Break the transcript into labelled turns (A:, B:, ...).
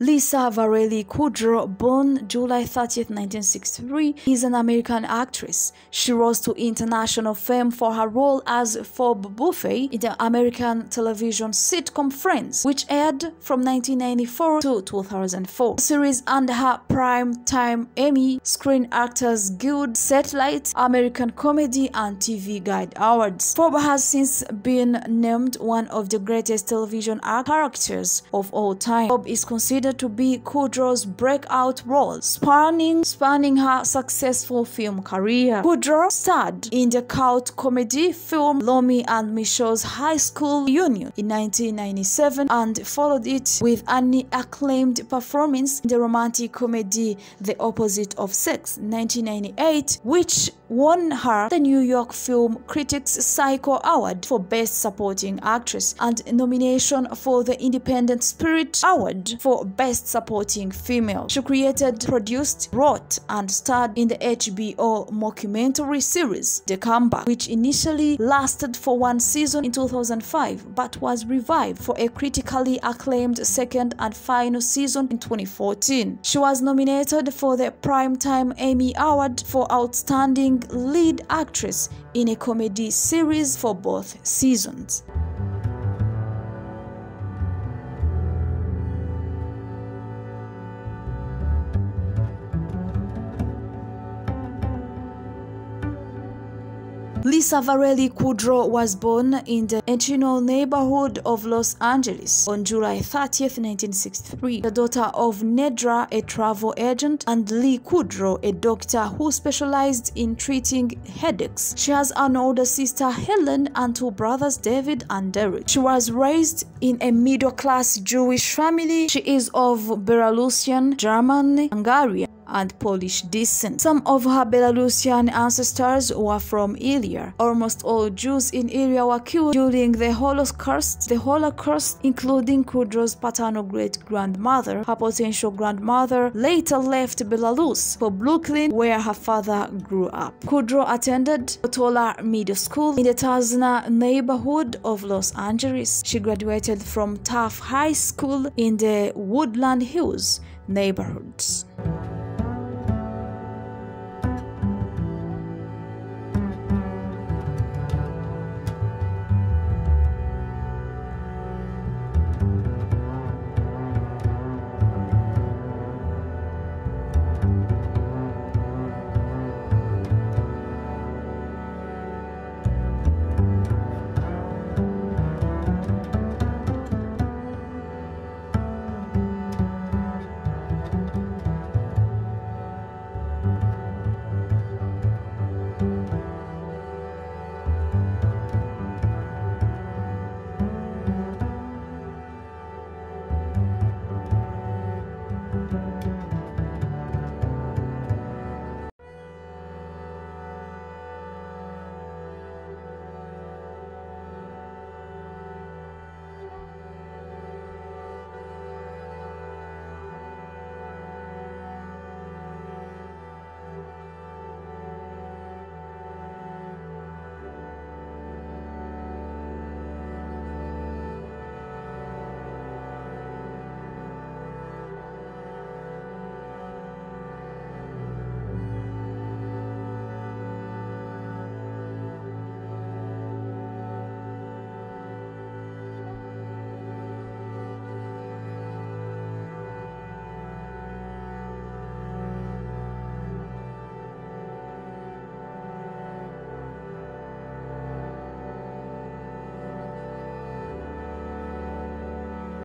A: Lisa Valerie Kudrow, born July 30, 1963, is an American actress. She rose to international fame for her role as Phoebe Buffay in the American television sitcom Friends, which aired from 1994 to 2004. The series earned her Primetime Emmy, Screen Actors Guild, Satellite, American Comedy, and TV Guide Awards. Phoebe has since been named one of the greatest television characters of all time. Phoebe is considered considered to be Kudrow's breakout role, spanning, spanning her successful film career. Kudrow starred in the cult comedy film Romy and Michele's High School Reunion in 1997 and followed it with an acclaimed performance in the romantic comedy The Opposite of Sex 1998, which won her the New York Film Critics Circle Award for Best Supporting Actress and nomination for the Independent Spirit Award for Best Supporting Female. She created, produced, wrote, and starred in the HBO mockumentary series The Comeback, which initially lasted for one season in 2005 but was revived for a critically acclaimed second and final season in 2014. She was nominated for the Primetime Emmy Award for Outstanding Lead Actress in a Comedy Series for both seasons. Lisa Valerie Kudrow was born in the Encino neighborhood of Los Angeles on July 30, 1963, the daughter of Nedra, a travel agent, and Lee Kudrow, a doctor who specialized in treating headaches. She has an older sister, Helen, and two brothers, David and Derek. She was raised in a middle-class Jewish family. She is of Belarusian, German, Hungarian, and Polish descent. Some of her Belarusian ancestors were from Ilya. Almost all Jews in Ilya were killed during the Holocaust, the Holocaust including Kudrow's paternal great-grandmother. Her potential grandmother later left Belarus for Brooklyn where her father grew up. Kudrow attended Portola Middle School in the Tarzana neighborhood of Los Angeles. She graduated from Taft High School in the Woodland Hills neighborhoods.